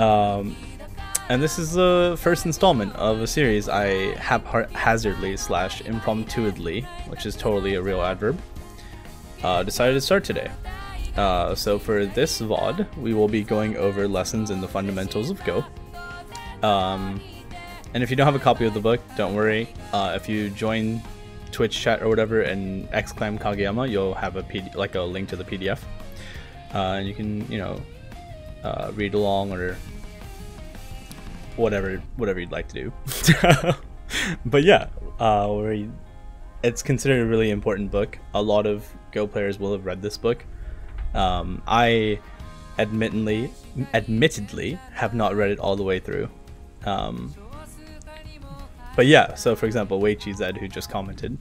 Um, and this is the first installment of a series I haphazardly slash impromptuedly, which is totally a real adverb, uh, decided to start today. Uh, so for this VOD, we will be going over lessons in the fundamentals of Go. Um, and if you don't have a copy of the book, don't worry. Uh, if you join Twitch chat or whatever and exclaim Kageyama, you'll have a PD, like a link to the PDF, uh, and you can you know uh, read along or whatever whatever you'd like to do. but yeah, uh, it's considered a really important book. A lot of Go players will have read this book. Um, I admittedly admittedly have not read it all the way through. Um, but yeah, so for example, Weichi Zed, who just commented,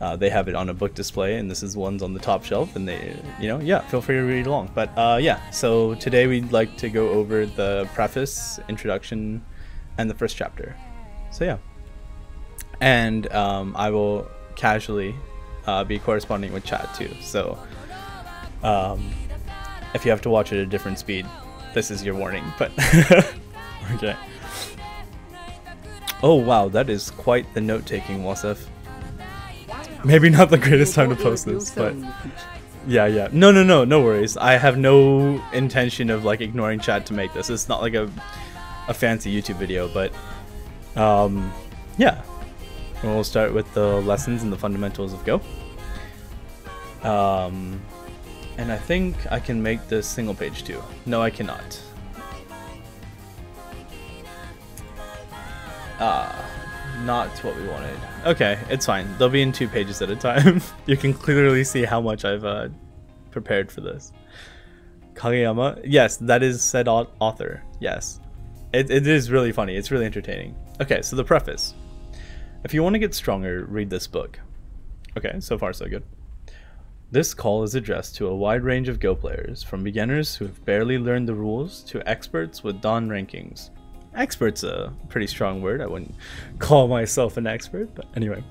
uh, they have it on a book display, and this is one's on the top shelf, and they, you know, yeah, feel free to read along. But uh, yeah, so today we'd like to go over the preface, introduction, and the first chapter. So yeah, and um, I will casually uh, be corresponding with chat too. So um, if you have to watch at a different speed, this is your warning. But okay. Oh wow, that is quite the note taking, Wasef. Maybe not the greatest time to post this, but yeah, yeah. No, no, no, no worries. I have no intention of like ignoring chat to make this. It's not like a a fancy YouTube video, but um, yeah. we'll start with the lessons and the fundamentals of Go. Um, and I think I can make this single page too. No, I cannot. Ah, not what we wanted. Okay, it's fine. They'll be in two pages at a time. you can clearly see how much I've uh, prepared for this. Kageyama? Yes, that is said author. Yes. It, it is really funny. It's really entertaining. Okay, so the preface. If you want to get stronger, read this book. Okay, so far so good. This call is addressed to a wide range of Go players, from beginners who have barely learned the rules to experts with dan rankings expert's a pretty strong word. I wouldn't call myself an expert, but anyway.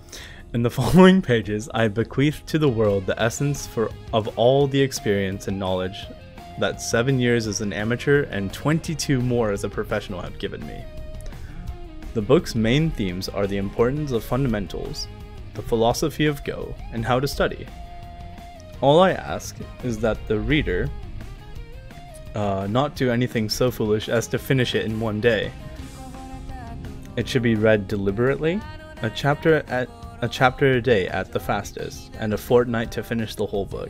In the following pages, I bequeath to the world the essence for of all the experience and knowledge that seven years as an amateur and 22 more as a professional have given me. The book's main themes are the importance of fundamentals, the philosophy of Go, and how to study. All I ask is that the reader uh, not do anything so foolish as to finish it in one day. It should be read deliberately, a chapter at a chapter a day at the fastest, and a fortnight to finish the whole book.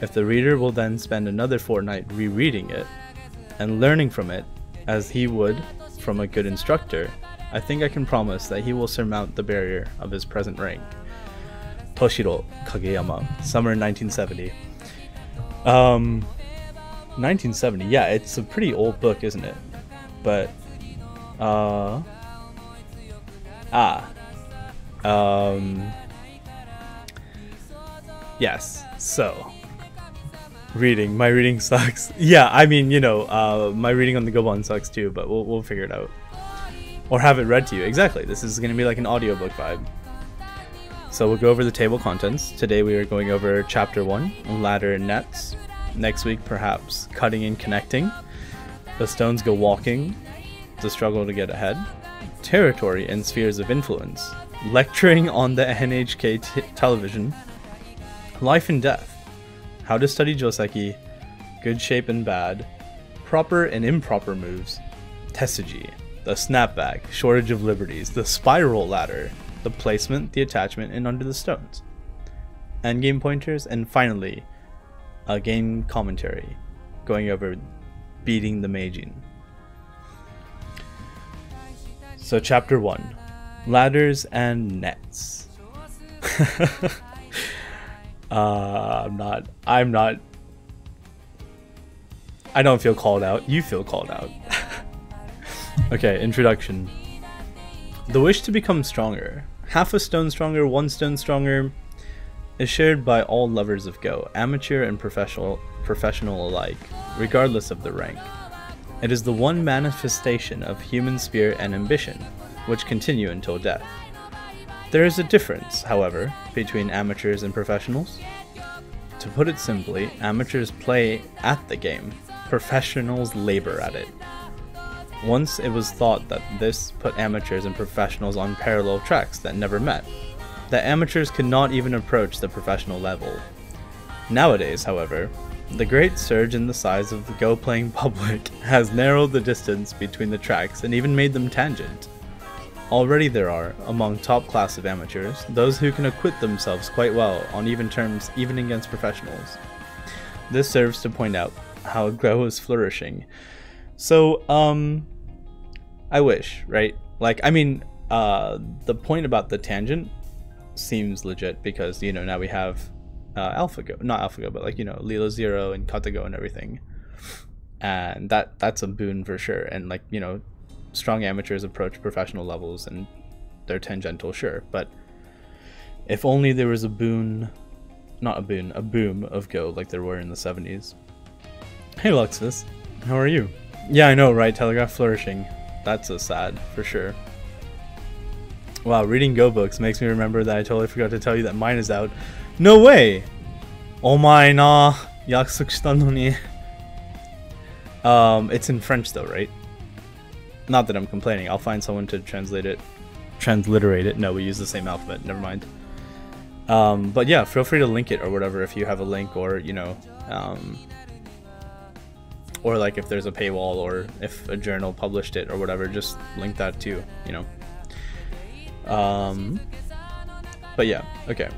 If the reader will then spend another fortnight rereading it and learning from it, as he would from a good instructor, I think I can promise that he will surmount the barrier of his present rank. Toshiro Kageyama, summer 1970. Um, 1970. Yeah, it's a pretty old book, isn't it? But uh ah um yes. So reading, my reading sucks. Yeah, I mean, you know, uh my reading on the Goban sucks too, but we'll we'll figure it out. Or have it read to you. Exactly. This is going to be like an audiobook vibe. So we'll go over the table contents. Today we are going over chapter 1, ladder nets. Next week, perhaps cutting and connecting. The stones go walking. The struggle to get ahead. Territory and spheres of influence. Lecturing on the NHK television. Life and death. How to study Joseki. Good shape and bad. Proper and improper moves. Tesuji. The snapback. Shortage of liberties. The spiral ladder. The placement, the attachment, and under the stones. Endgame pointers. And finally, a game commentary going over beating the Meijin. So, chapter 1 Ladders and Nets. uh, I'm not. I'm not. I don't feel called out. You feel called out. okay, introduction. The wish to become stronger. Half a stone stronger, one stone stronger, is shared by all lovers of Go, amateur and professional, professional alike, regardless of the rank. It is the one manifestation of human spirit and ambition, which continue until death. There is a difference, however, between amateurs and professionals. To put it simply, amateurs play at the game, professionals labor at it. Once it was thought that this put amateurs and professionals on parallel tracks that never met, that amateurs could not even approach the professional level. Nowadays, however, the great surge in the size of the Go playing public has narrowed the distance between the tracks and even made them tangent. Already there are, among top class of amateurs, those who can acquit themselves quite well on even terms even against professionals. This serves to point out how Go is flourishing. So, um, I wish, right? Like, I mean, uh, the point about the tangent seems legit because, you know, now we have uh, AlphaGo, not AlphaGo, but like, you know, Leela Zero and KataGo and everything. And that that's a boon for sure. And like, you know, strong amateurs approach professional levels and they're tangential, sure. But if only there was a boon, not a boon, a boom of Go like there were in the 70s. Hey Luxus, how are you? Yeah, I know, right? Telegraph flourishing. That's a sad, for sure. Wow, reading Go books makes me remember that I totally forgot to tell you that mine is out. No way! Oh my na, Um, it's in French though, right? Not that I'm complaining. I'll find someone to translate it, transliterate it. No, we use the same alphabet. Never mind. Um, but yeah, feel free to link it or whatever if you have a link or you know, um, or like if there's a paywall or if a journal published it or whatever, just link that too. You know. Um, but yeah, okay.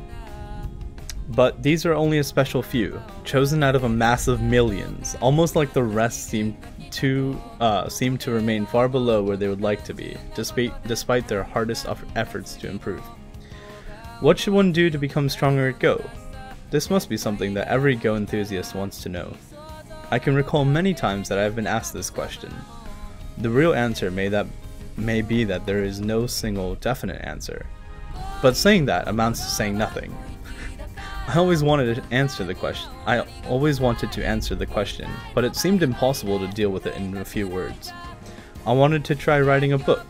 But these are only a special few, chosen out of a mass of millions, almost like the rest seem to uh, seem to remain far below where they would like to be, despite, despite their hardest efforts to improve. What should one do to become stronger at Go? This must be something that every Go enthusiast wants to know. I can recall many times that I have been asked this question. The real answer may that may be that there is no single definite answer. But saying that amounts to saying nothing. I always wanted to answer the question. I always wanted to answer the question, but it seemed impossible to deal with it in a few words. I wanted to try writing a book,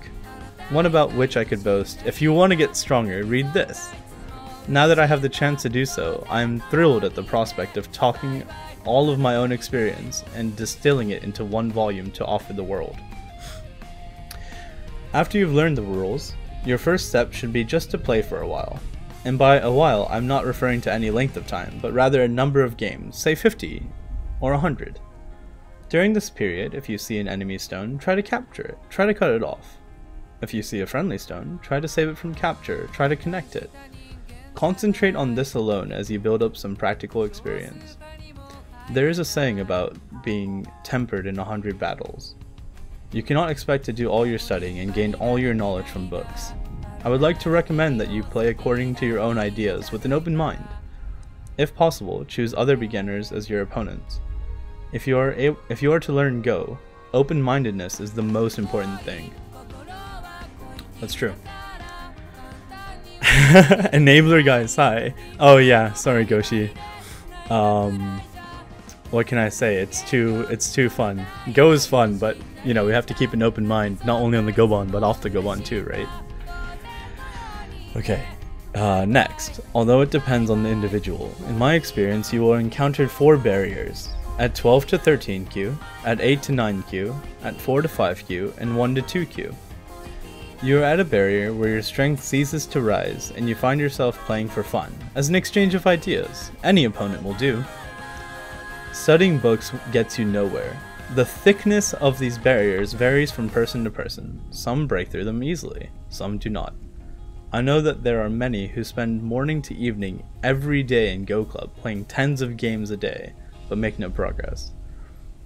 one about which I could boast, if you want to get stronger, read this. Now that I have the chance to do so, I am thrilled at the prospect of talking all of my own experience and distilling it into one volume to offer the world. After you've learned the rules, your first step should be just to play for a while. And by a while, I'm not referring to any length of time, but rather a number of games, say 50 or 100. During this period, if you see an enemy stone, try to capture it, try to cut it off. If you see a friendly stone, try to save it from capture, try to connect it. Concentrate on this alone as you build up some practical experience. There is a saying about being tempered in a hundred battles. You cannot expect to do all your studying and gain all your knowledge from books. I would like to recommend that you play according to your own ideas with an open mind. If possible, choose other beginners as your opponents. If you are, if you are to learn Go, open-mindedness is the most important thing. That's true. Enabler guys, hi. Oh yeah, sorry Goshi. Um, what can I say? It's too it's too fun. Go is fun, but you know we have to keep an open mind, not only on the Goban but off the Goban too, right? Okay, uh, next, although it depends on the individual, in my experience you will encounter 4 barriers, at 12 to 13Q, at 8 to 9Q, at 4 to 5Q, and 1 to 2Q. You are at a barrier where your strength ceases to rise and you find yourself playing for fun, as an exchange of ideas. Any opponent will do. Studying books gets you nowhere. The thickness of these barriers varies from person to person. Some break through them easily, some do not. I know that there are many who spend morning to evening every day in Go Club playing tens of games a day, but make no progress.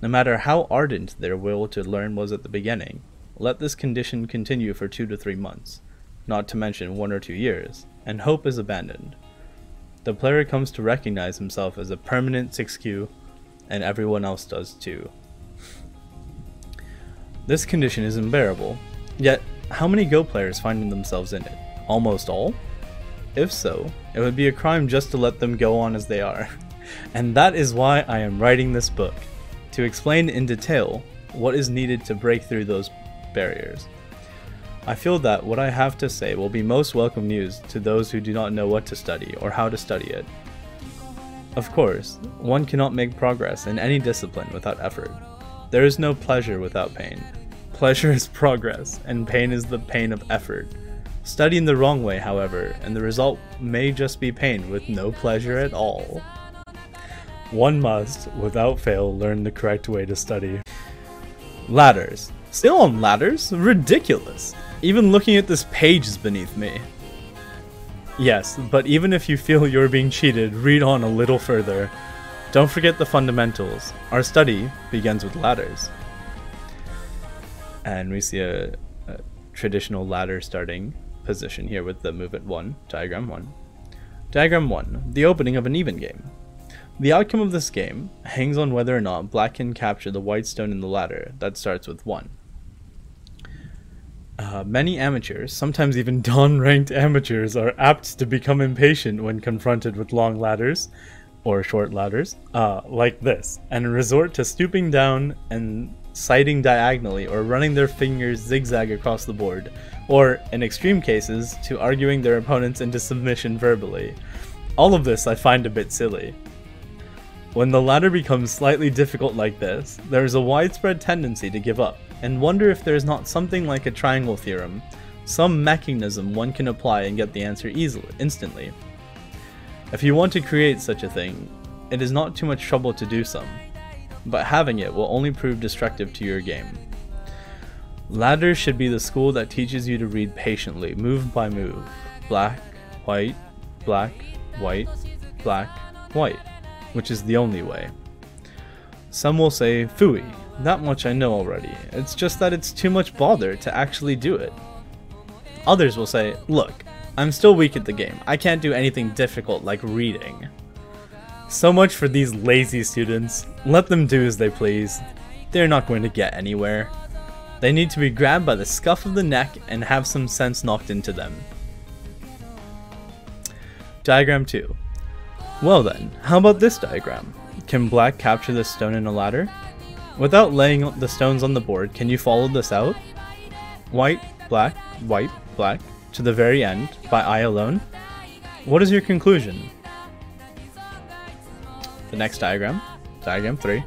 No matter how ardent their will to learn was at the beginning, let this condition continue for two to three months, not to mention one or two years, and hope is abandoned. The player comes to recognize himself as a permanent 6Q, and everyone else does too. This condition is unbearable, yet how many Go players find themselves in it? almost all? If so, it would be a crime just to let them go on as they are. And that is why I am writing this book, to explain in detail what is needed to break through those barriers. I feel that what I have to say will be most welcome news to those who do not know what to study or how to study it. Of course, one cannot make progress in any discipline without effort. There is no pleasure without pain. Pleasure is progress, and pain is the pain of effort. Studying the wrong way, however, and the result may just be pain with no pleasure at all. One must, without fail, learn the correct way to study. Ladders. Still on ladders? Ridiculous. Even looking at this page is beneath me. Yes, but even if you feel you're being cheated, read on a little further. Don't forget the fundamentals. Our study begins with ladders. And we see a, a traditional ladder starting position here with the movement 1, diagram 1. Diagram 1, the opening of an even game. The outcome of this game hangs on whether or not black can capture the white stone in the ladder that starts with 1. Uh, many amateurs, sometimes even dan-ranked amateurs, are apt to become impatient when confronted with long ladders, or short ladders, uh, like this, and resort to stooping down and sighting diagonally or running their fingers zigzag across the board, or, in extreme cases, to arguing their opponents into submission verbally. All of this I find a bit silly. When the ladder becomes slightly difficult like this, there is a widespread tendency to give up, and wonder if there is not something like a triangle theorem, some mechanism one can apply and get the answer easily, instantly. If you want to create such a thing, it is not too much trouble to do some, but having it will only prove destructive to your game. Ladders should be the school that teaches you to read patiently, move by move. Black, white, black, white, black, white which is the only way. Some will say, Phooey, that much I know already, it's just that it's too much bother to actually do it. Others will say, look, I'm still weak at the game, I can't do anything difficult like reading. So much for these lazy students, let them do as they please, they're not going to get anywhere. They need to be grabbed by the scuff of the neck and have some sense knocked into them. Diagram 2 well then, how about this diagram? Can black capture the stone in a ladder? Without laying the stones on the board, can you follow this out? White, black, white, black, to the very end, by eye alone? What is your conclusion? The next diagram, diagram 3.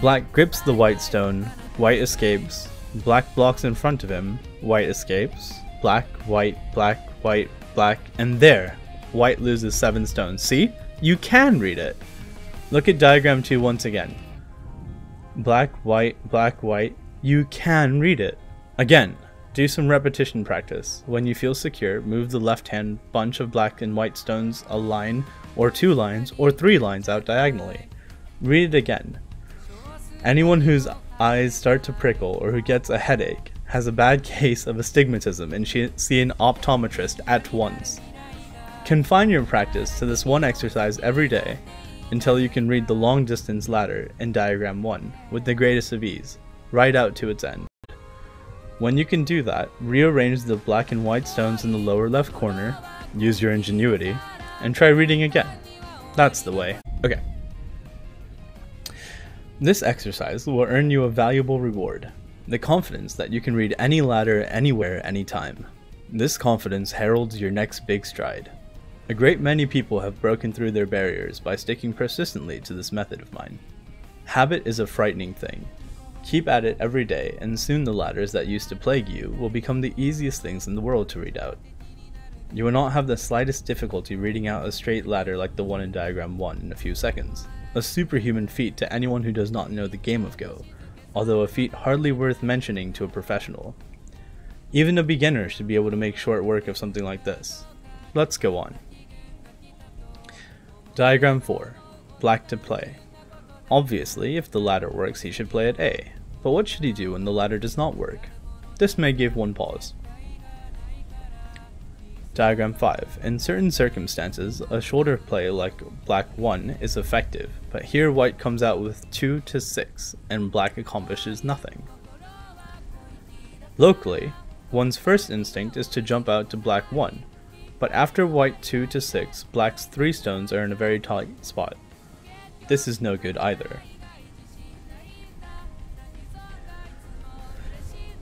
Black grips the white stone, white escapes, black blocks in front of him, white escapes, black, white, black, white, black, and there, white loses 7 stones. See? You can read it. Look at diagram 2 once again. Black, white, black, white. You can read it. Again, do some repetition practice. When you feel secure, move the left hand bunch of black and white stones a line, or two lines, or three lines out diagonally. Read it again. Anyone whose eyes start to prickle or who gets a headache has a bad case of astigmatism and should see an optometrist at once. Confine your practice to this one exercise every day until you can read the long distance ladder in diagram 1 with the greatest of ease, right out to its end. When you can do that, rearrange the black and white stones in the lower left corner, use your ingenuity, and try reading again. That's the way. Okay. This exercise will earn you a valuable reward, the confidence that you can read any ladder anywhere anytime. This confidence heralds your next big stride. A great many people have broken through their barriers by sticking persistently to this method of mine. Habit is a frightening thing. Keep at it every day, and soon the ladders that used to plague you will become the easiest things in the world to read out. You will not have the slightest difficulty reading out a straight ladder like the one in diagram 1 in a few seconds, a superhuman feat to anyone who does not know the game of Go, although a feat hardly worth mentioning to a professional. Even a beginner should be able to make short work of something like this. Let's go on. Diagram 4. Black to play. Obviously, if the ladder works, he should play at A, but what should he do when the ladder does not work? This may give one pause. Diagram 5. In certain circumstances, a shorter play like black 1 is effective, but here white comes out with 2 to 6, and black accomplishes nothing. Locally, one's first instinct is to jump out to black 1, but after white 2 to 6, black's 3 stones are in a very tight spot. This is no good either.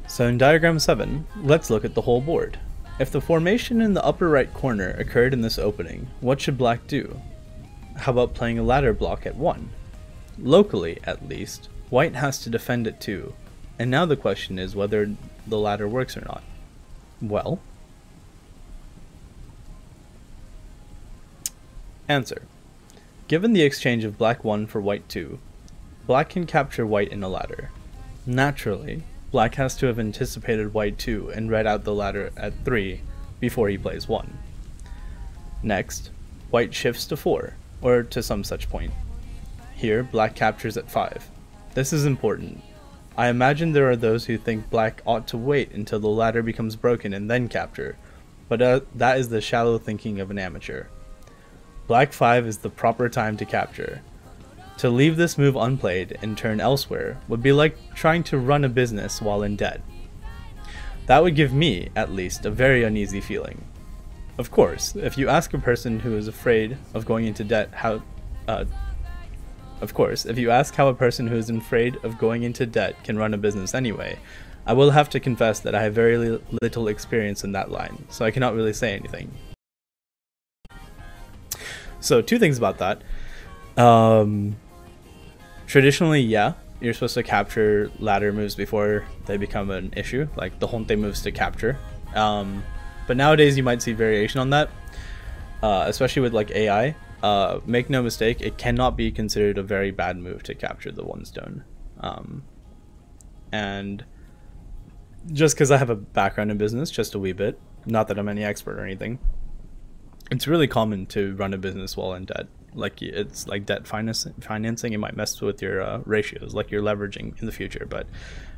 So in diagram 7, let's look at the whole board. If the formation in the upper right corner occurred in this opening, what should black do? How about playing a ladder block at 1? Locally, at least, white has to defend it too, And now the question is whether the ladder works or not. Well, answer. Given the exchange of black 1 for white 2, black can capture white in a ladder. Naturally, black has to have anticipated white 2 and read out the ladder at 3 before he plays 1. Next, white shifts to 4, or to some such point. Here, black captures at 5. This is important. I imagine there are those who think black ought to wait until the ladder becomes broken and then capture, but uh, that is the shallow thinking of an amateur. Black 5 is the proper time to capture. To leave this move unplayed and turn elsewhere would be like trying to run a business while in debt. That would give me, at least, a very uneasy feeling. Of course, if you ask a person who is afraid of going into debt how, uh, of course, if you ask how a person who is afraid of going into debt can run a business anyway, I will have to confess that I have very li little experience in that line, so I cannot really say anything. So, two things about that. Um, traditionally, yeah, you're supposed to capture ladder moves before they become an issue, like the Honte moves to capture. Um, but nowadays, you might see variation on that, uh, especially with like AI. Uh, make no mistake, it cannot be considered a very bad move to capture the one stone. Um, and just because I have a background in business, just a wee bit, not that I'm any expert or anything, it's really common to run a business while in debt. Like it's like debt financing. Financing it might mess with your uh, ratios, like you're leveraging in the future. But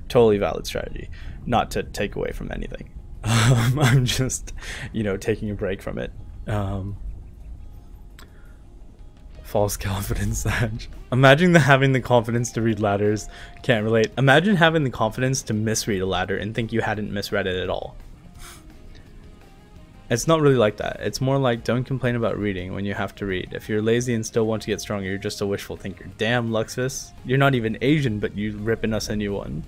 totally valid strategy. Not to take away from anything. Um, I'm just, you know, taking a break from it. Um, false confidence. Imagine the, having the confidence to read ladders. Can't relate. Imagine having the confidence to misread a ladder and think you hadn't misread it at all. It's not really like that. It's more like don't complain about reading when you have to read. If you're lazy and still want to get stronger, you're just a wishful thinker. Damn, Luxus. You're not even Asian, but you're ripping us a new one.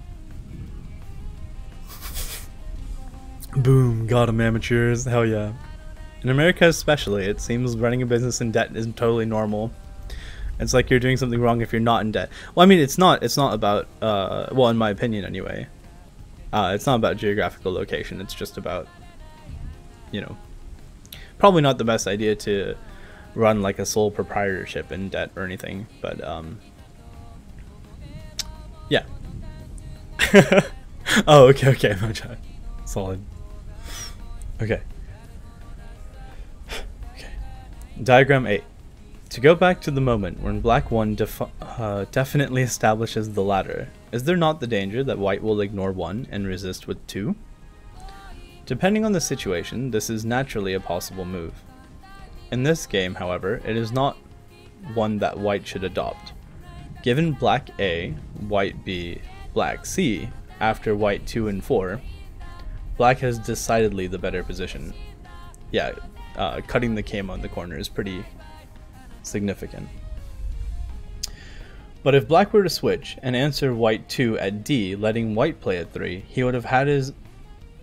Boom, got him amateurs. Hell yeah. In America especially, it seems running a business in debt isn't totally normal. It's like you're doing something wrong if you're not in debt. Well, I mean, it's not. It's not about. Uh, well, in my opinion, anyway. Uh, it's not about geographical location. It's just about you know, probably not the best idea to run like a sole proprietorship in debt or anything, but um, yeah. oh, okay, okay, my solid. Okay. Okay. Diagram 8. To go back to the moment when black 1 uh, definitely establishes the ladder, is there not the danger that white will ignore 1 and resist with 2? Depending on the situation, this is naturally a possible move. In this game, however, it is not one that white should adopt. Given black A, white B, black C, after white 2 and 4, black has decidedly the better position. Yeah, uh, cutting the camo in the corner is pretty significant. But if black were to switch and answer white 2 at D, letting white play at 3, he would have had his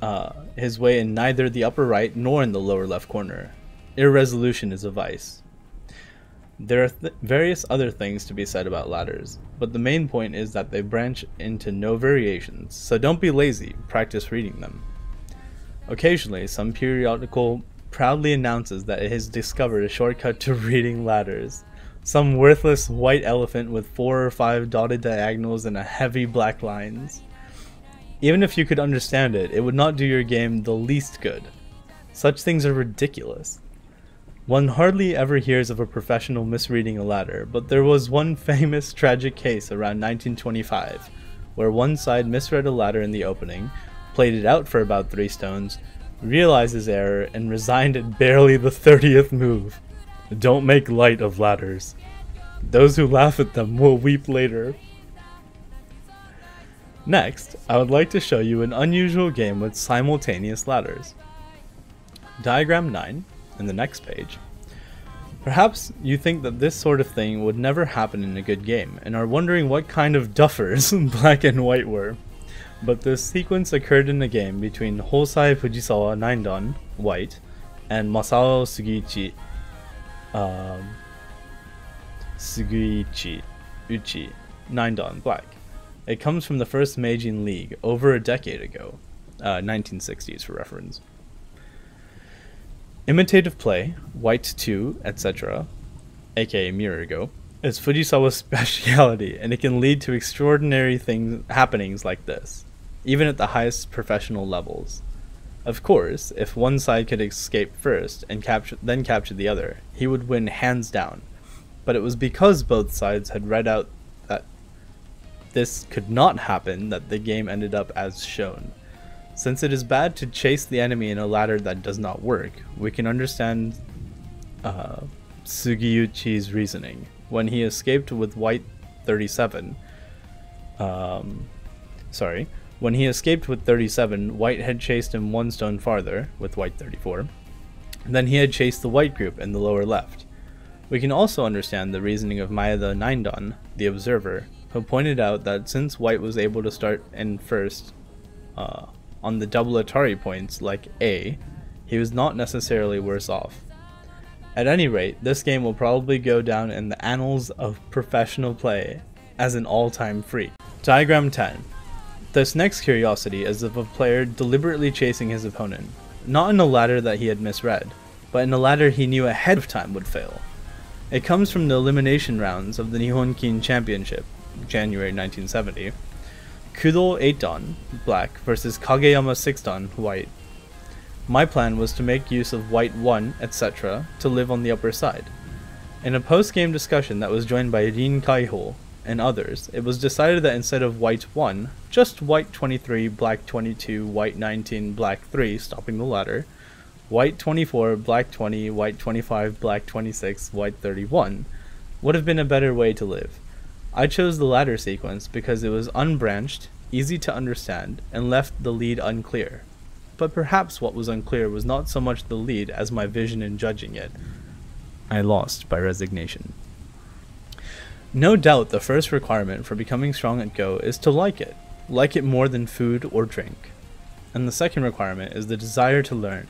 uh, his way in neither the upper right nor in the lower left corner. Irresolution is a vice. There are th various other things to be said about ladders, but the main point is that they branch into no variations, so don't be lazy, practice reading them. Occasionally, some periodical proudly announces that it has discovered a shortcut to reading ladders. Some worthless white elephant with four or five dotted diagonals and a heavy black lines. Even if you could understand it, it would not do your game the least good. Such things are ridiculous. One hardly ever hears of a professional misreading a ladder, but there was one famous tragic case around 1925, where one side misread a ladder in the opening, played it out for about three stones, realized his error, and resigned at barely the 30th move. Don't make light of ladders. Those who laugh at them will weep later. Next, I would like to show you an unusual game with simultaneous ladders. Diagram 9, in the next page. Perhaps you think that this sort of thing would never happen in a good game, and are wondering what kind of duffers black and white were. But this sequence occurred in a game between Hosai Fujisawa 9 dan, white, and Masao Sugiichi, um, Sugiichi Uchi, 9 dan, black. It comes from the first Meijin League over a decade ago, uh, 1960s for reference. Imitative play, White 2, etc., aka Mirror is Fujisawa's speciality, and it can lead to extraordinary things happenings like this, even at the highest professional levels. Of course, if one side could escape first and capture then capture the other, he would win hands down. But it was because both sides had read out this could not happen that the game ended up as shown. Since it is bad to chase the enemy in a ladder that does not work, we can understand uh, Sugiuchi's reasoning. When he escaped with White 37, um, sorry, when he escaped with 37, White had chased him one stone farther, with White 34. Then he had chased the White group in the lower left. We can also understand the reasoning of Maeda 9 dan, the observer, who pointed out that since White was able to start in first uh, on the double Atari points like A, he was not necessarily worse off. At any rate, this game will probably go down in the annals of professional play as an all-time freak. Diagram 10. This next curiosity is of a player deliberately chasing his opponent, not in a ladder that he had misread, but in a ladder he knew ahead of time would fail. It comes from the elimination rounds of the Nihon Ki-in Championship, January 1970. Kudo 8 dan, black, versus Kageyama 6 dan, white, my plan was to make use of white 1, etc., to live on the upper side. In a post-game discussion that was joined by Rin Kaiho and others, it was decided that instead of white 1, just white 23, black 22, white 19, black 3, stopping the ladder, white 24, black 20, white 25, black 26, white 31, would have been a better way to live. I chose the latter sequence because it was unbranched, easy to understand, and left the lead unclear but perhaps what was unclear was not so much the lead as my vision in judging it. I lost by resignation. No doubt the first requirement for becoming strong at Go is to like it, like it more than food or drink. And the second requirement is the desire to learn.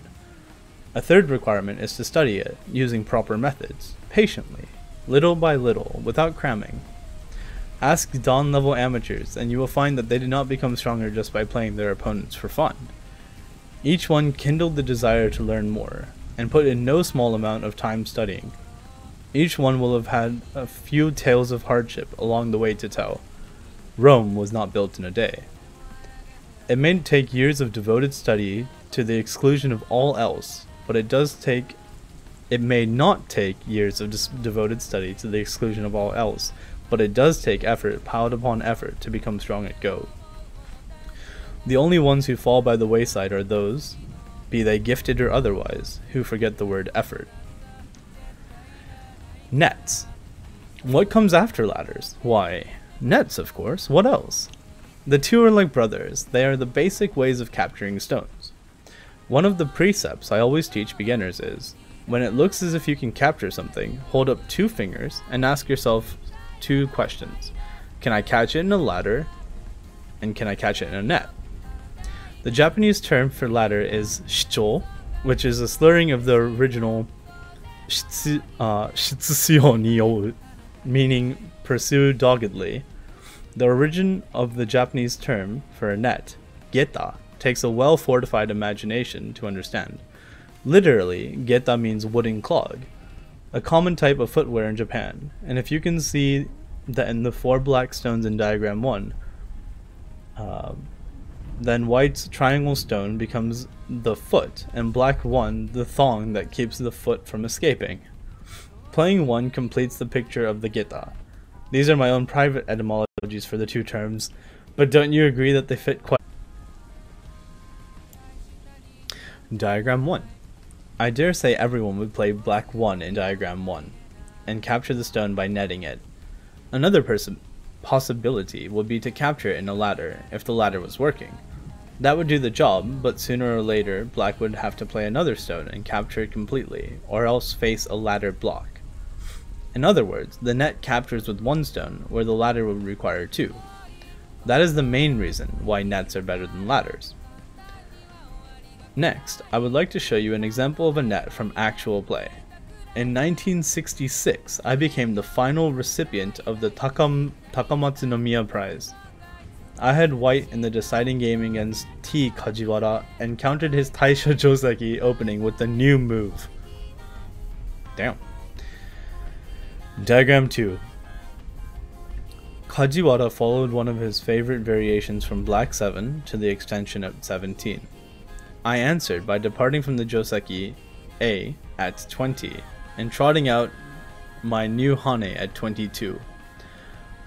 A third requirement is to study it, using proper methods, patiently, little by little, without cramming. Ask dan level amateurs, and you will find that they did not become stronger just by playing their opponents for fun. Each one kindled the desire to learn more, and put in no small amount of time studying. Each one will have had a few tales of hardship along the way to tell. Rome was not built in a day. It may take years of devoted study to the exclusion of all else, but it does take it may not take years of devoted study to the exclusion of all else, but it does take effort piled upon effort to become strong at Go. The only ones who fall by the wayside are those, be they gifted or otherwise, who forget the word effort. Nets. What comes after ladders? Why, nets, of course. What else? The two are like brothers. They are the basic ways of capturing stones. One of the precepts I always teach beginners is, when it looks as if you can capture something, hold up two fingers and ask yourself two questions. Can I catch it in a ladder? And can I catch it in a net? The Japanese term for ladder is shicho, which is a slurring of the original shitsu, uh, meaning pursue doggedly. The origin of the Japanese term for a net, geta, takes a well fortified imagination to understand. Literally, geta means wooden clog, a common type of footwear in Japan, and if you can see that in the four black stones in diagram 1, uh, then white's triangle stone becomes the foot, and black 1 the thong that keeps the foot from escaping. Playing 1 completes the picture of the geta. These are my own private etymologies for the two terms, but don't you agree that they fit quite Diagram 1. I dare say everyone would play black 1 in diagram 1, and capture the stone by netting it. Another person possibility would be to capture it in a ladder, if the ladder was working. That would do the job, but sooner or later, black would have to play another stone and capture it completely, or else face a ladder block. In other words, the net captures with one stone, where the ladder would require two. That is the main reason why nets are better than ladders. Next, I would like to show you an example of a net from actual play. In 1966, I became the final recipient of the Takam Takamatsunomiya Prize. I had white in the deciding game against T Kajiwara and countered his Taisha Joseki opening with the new move. Damn. Diagram 2. Kajiwara followed one of his favorite variations from Black 7 to the extension at 17. I answered by departing from the Joseki A at 20 and trotting out my new Hane at 22.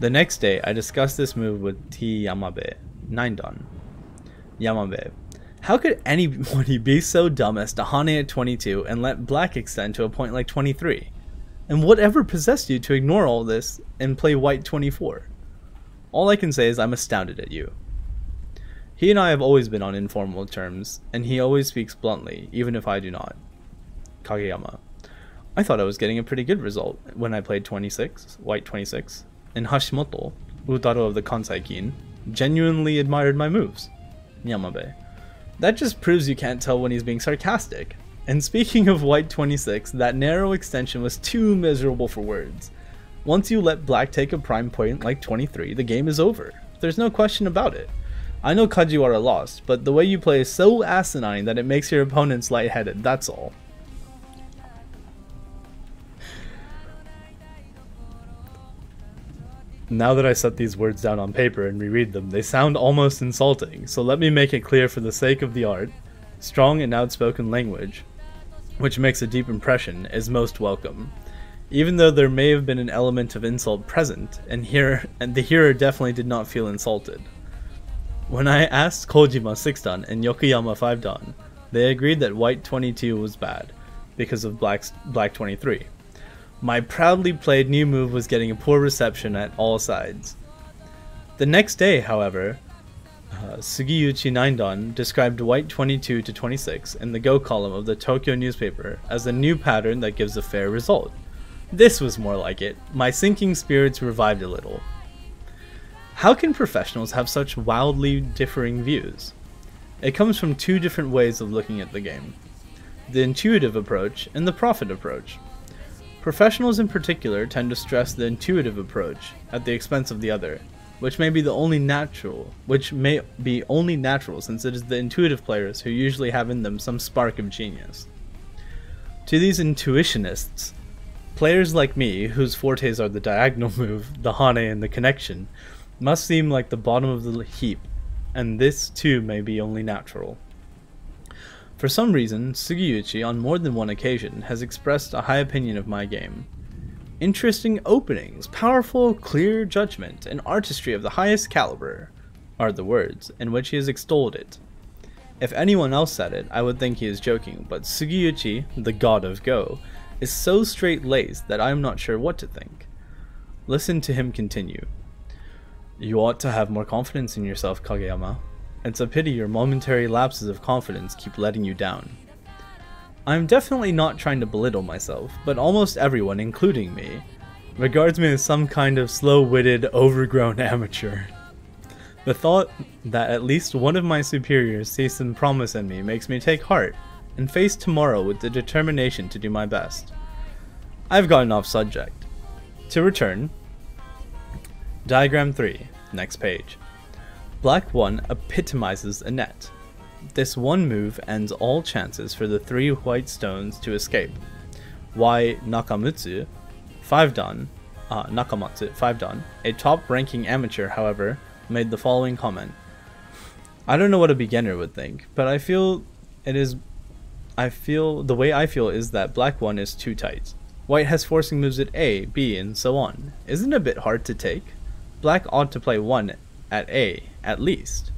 The next day, I discussed this move with T Yamabe, 9 dan. Yamabe. How could anybody be so dumb as to Hane at 22 and let black extend to a point like 23? And whatever possessed you to ignore all this and play white 24? All I can say is I'm astounded at you. He and I have always been on informal terms, and he always speaks bluntly, even if I do not. Kageyama. I thought I was getting a pretty good result when I played 26, white 26, and Hashimoto, Utaro of the Kansai Ki-in, genuinely admired my moves. Yamabe. That just proves you can't tell when he's being sarcastic. And speaking of white 26, that narrow extension was too miserable for words. Once you let black take a prime point like 23, the game is over. There's no question about it. I know Kajiwara lost, but the way you play is so asinine that it makes your opponents lightheaded, that's all. Now that I set these words down on paper and reread them, they sound almost insulting, so let me make it clear for the sake of the art. Strong and outspoken language, which makes a deep impression, is most welcome. Even though there may have been an element of insult present, and here and the hearer definitely did not feel insulted. When I asked Kojima 6 dan and Yokoyama 5 dan, they agreed that white 22 was bad, because of black, black 23. My proudly played new move was getting a poor reception at all sides. The next day, however, uh, Sugiuchi 9 dan described white 22 to 26 in the Go column of the Tokyo newspaper as a new pattern that gives a fair result. This was more like it. My sinking spirits revived a little. How can professionals have such wildly differing views? It comes from two different ways of looking at the game the intuitive approach and the profit approach. Professionals in particular tend to stress the intuitive approach at the expense of the other, which may be the only natural, which may be only natural since it is the intuitive players who usually have in them some spark of genius. To these intuitionists, players like me, whose fortes are the diagonal move, the hane, and the connection, must seem like the bottom of the heap, and this too may be only natural. For some reason, Sugiuchi on more than one occasion has expressed a high opinion of my game. Interesting openings, powerful, clear judgment, and artistry of the highest caliber are the words in which he has extolled it. If anyone else said it, I would think he is joking, but Sugiuchi, the god of Go, is so straight-laced that I am not sure what to think. Listen to him continue. You ought to have more confidence in yourself, Kageyama. It's a pity your momentary lapses of confidence keep letting you down. I'm definitely not trying to belittle myself, but almost everyone, including me, regards me as some kind of slow-witted, overgrown amateur. The thought that at least one of my superiors sees some promise in me makes me take heart and face tomorrow with the determination to do my best. I've gotten off subject. To return, Diagram 3, next page. Black 1 epitomizes a net. This one move ends all chances for the three white stones to escape. Why Nakamutsu, 5 dan, uh, Nakamatsu, 5 dan, a top ranking amateur, however, made the following comment. I don't know what a beginner would think, but I feel it is. I feel the way I feel is that black 1 is too tight. White has forcing moves at A, B, and so on. Isn't it a bit hard to take? Black ought to play 1 at A, at least.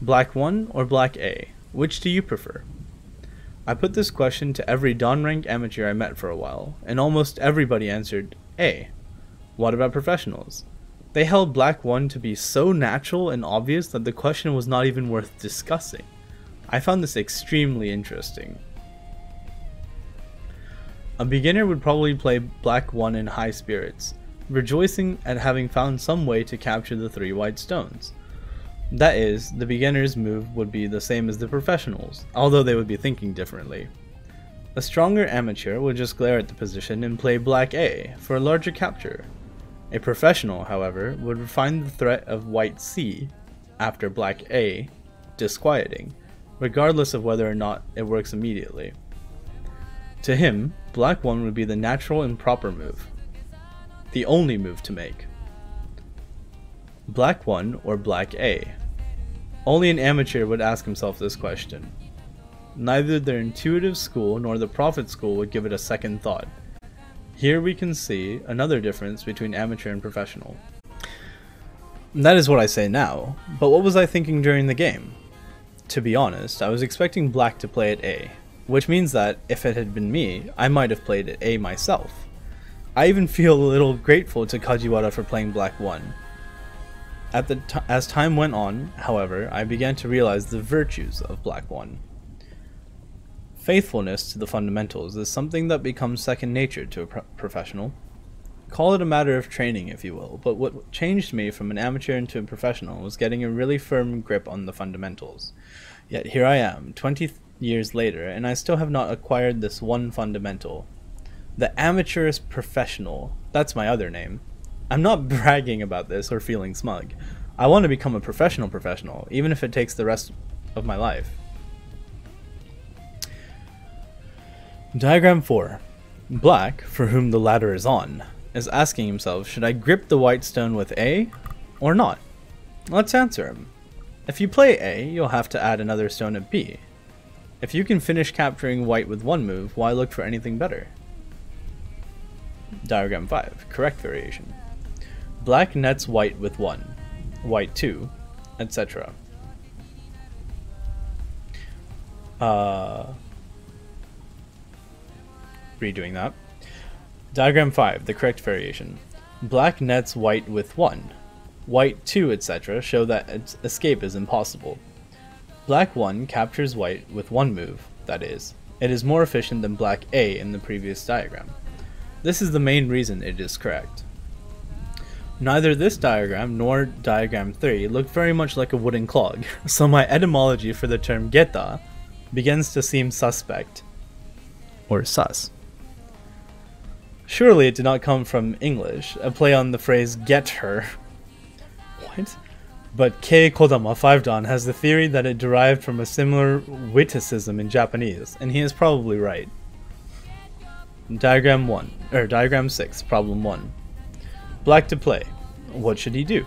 Black 1 or Black A? Which do you prefer? I put this question to every dan rank amateur I met for a while, and almost everybody answered A. What about professionals? They held Black 1 to be so natural and obvious that the question was not even worth discussing. I found this extremely interesting. A beginner would probably play Black 1 in high spirits, rejoicing at having found some way to capture the three white stones. That is, the beginner's move would be the same as the professional's, although they would be thinking differently. A stronger amateur would just glare at the position and play black A for a larger capture. A professional, however, would find the threat of white C after black A disquieting, regardless of whether or not it works immediately. To him, black 1 would be the natural and proper move, the only move to make. Black 1 or black A? Only an amateur would ask himself this question. Neither the intuitive school nor the prophet school would give it a second thought. Here we can see another difference between amateur and professional. That is what I say now, but what was I thinking during the game? To be honest, I was expecting black to play at A, which means that, if it had been me, I might have played at A myself. I even feel a little grateful to Kajiwara for playing black 1. At the as time went on, however, I began to realize the virtues of black 1. Faithfulness to the fundamentals is something that becomes second nature to a pro- professional. Call it a matter of training, if you will, but what changed me from an amateur into a professional was getting a really firm grip on the fundamentals. Yet here I am, 20 th- years later, and I still have not acquired this one fundamental. The amateurist professional, that's my other name. I'm not bragging about this or feeling smug. I want to become a professional professional, even if it takes the rest of my life. Diagram 4. Black, for whom the ladder is on, is asking himself, should I grip the white stone with A or not? Let's answer him. If you play A, you'll have to add another stone at B. If you can finish capturing white with one move, why look for anything better? Diagram 5. Correct variation. Black nets white with 1, white 2, etc. Uh, redoing that. Diagram 5, the correct variation. Black nets white with 1. White 2, etc. show that escape is impossible. Black 1 captures white with one move, that is. It is more efficient than black A in the previous diagram. This is the main reason it is correct. Neither this diagram nor diagram 3 look very much like a wooden clog, so my etymology for the term geta begins to seem suspect. Or sus. Surely it did not come from English, a play on the phrase get her. What? But Kei Kodama 5 Dan has the theory that it derived from a similar witticism in Japanese, and he is probably right. Diagram 1, or diagram 6, problem 1. Black to play. What should he do?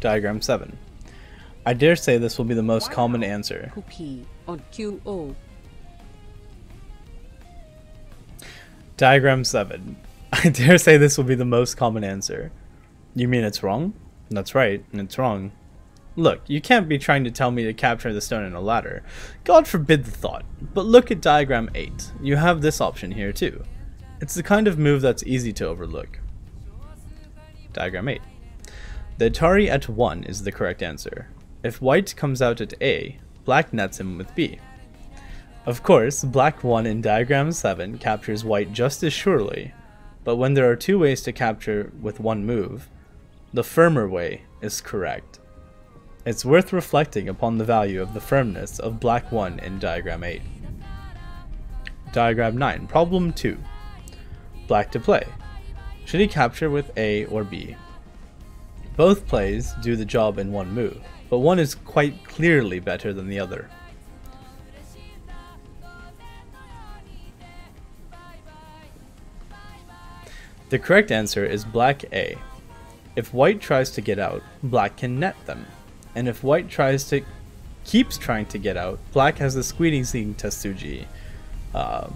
Diagram 7. I dare say this will be the most common answer. Diagram 7. I dare say this will be the most common answer. You mean it's wrong? That's right, and it's wrong. Look, you can't be trying to tell me to capture the stone in a ladder. God forbid the thought. But look at diagram 8. You have this option here too. It's the kind of move that's easy to overlook. Diagram 8. The Atari at 1 is the correct answer. If white comes out at A, black nets him with B. Of course, black 1 in diagram 7 captures white just as surely, but when there are two ways to capture with one move, the firmer way is correct. It's worth reflecting upon the value of the firmness of black 1 in diagram 8. Diagram 9, problem 2. Black to play. Should he capture with A or B? Both plays do the job in one move, but one is quite clearly better than the other. The correct answer is black A. If white tries to get out, black can net them. And if white tries to keeps trying to get out, black has the squeezing tesuji. Uh,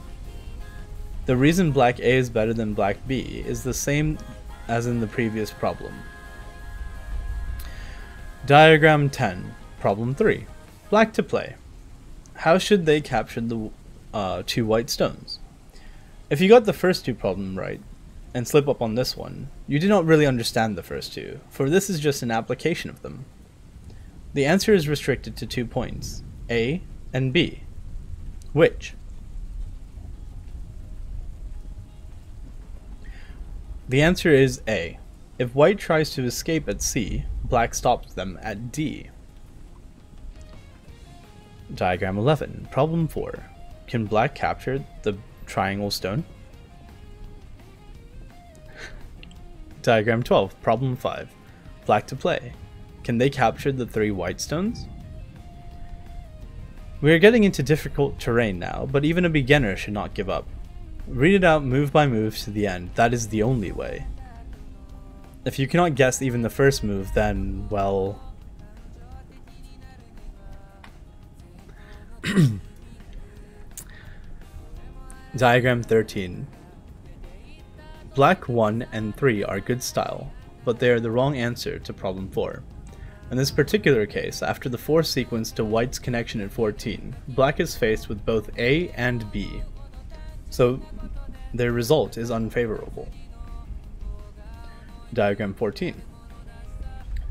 the reason black A is better than black B is the same as in the previous problem. Diagram 10, problem 3. Black to play. How should they capture the uh, two white stones? If you got the first two problem right, and slip up on this one, you do not really understand the first two, for this is just an application of them. The answer is restricted to two points, A and B. Which? The answer is A. If white tries to escape at C, black stops them at D. Diagram 11, problem 4. Can black capture the triangle stone. Diagram 12, problem 5. Black to play. Can they capture the three white stones? We are getting into difficult terrain now, but even a beginner should not give up. Read it out move by move to the end, that is the only way. If you cannot guess even the first move, then, well... Diagram 13. Black 1 and 3 are good style, but they are the wrong answer to problem 4. In this particular case, after the 4 sequence to white's connection at 14, black is faced with both A and B, so their result is unfavorable. Diagram 14.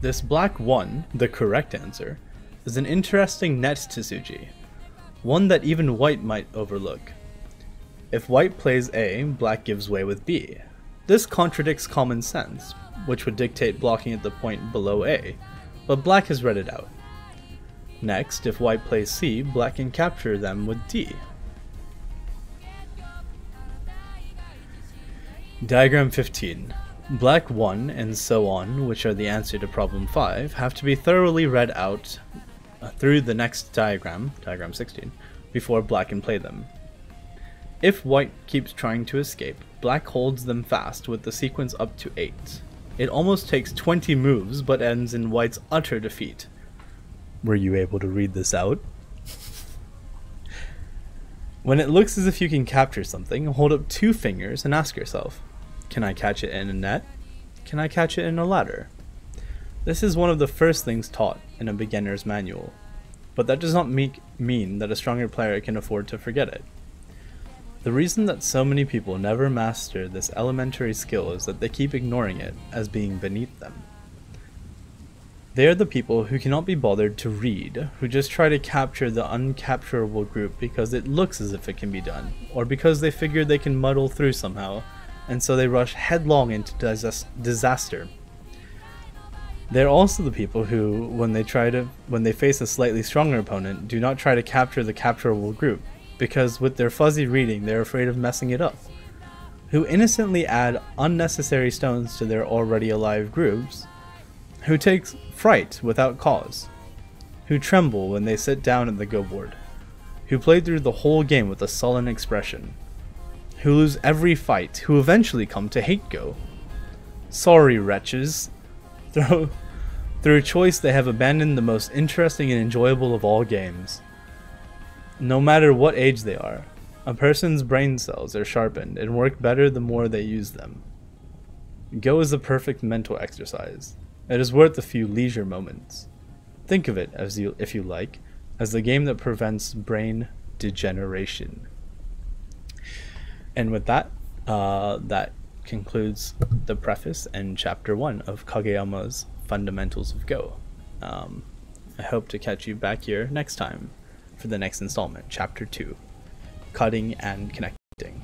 This black 1, the correct answer, is an interesting net tesuji, one that even white might overlook. If white plays A, black gives way with B. This contradicts common sense, which would dictate blocking at the point below A, but black has read it out. Next, if white plays C, black can capture them with D. Diagram 15. Black 1 and so on, which are the answer to problem 5, have to be thoroughly read out uh, through the next diagram, diagram 16, before black can play them. If white keeps trying to escape, black holds them fast with the sequence up to 8. It almost takes 20 moves, but ends in white's utter defeat. Were you able to read this out? when it looks as if you can capture something, hold up two fingers and ask yourself, can I catch it in a net? Can I catch it in a ladder? This is one of the first things taught in a beginner's manual, but that does not make, mean that a stronger player can afford to forget it. The reason that so many people never master this elementary skill is that they keep ignoring it as being beneath them. They are the people who cannot be bothered to read, who just try to capture the uncapturable group because it looks as if it can be done, or because they figure they can muddle through somehow, and so they rush headlong into dis disaster. They're also the people who, when they try to when they face a slightly stronger opponent, do not try to capture the capturable group, because with their fuzzy reading they're afraid of messing it up, who innocently add unnecessary stones to their already alive grooves, who take fright without cause, who tremble when they sit down at the go board, who play through the whole game with a sullen expression, who lose every fight, who eventually come to hate Go. Sorry, wretches. Through, through choice, they have abandoned the most interesting and enjoyable of all games. No matter what age they are, a person's brain cells are sharpened and work better the more they use them. Go is the perfect mental exercise. It is worth a few leisure moments. Think of it, as you, if you like, as the game that prevents brain degeneration. And with that, uh, that concludes the preface and chapter one of Kageyama's Fundamentals of Go. Um, I hope to catch you back here next time for the next installment, Chapter 2 Cutting and Connecting.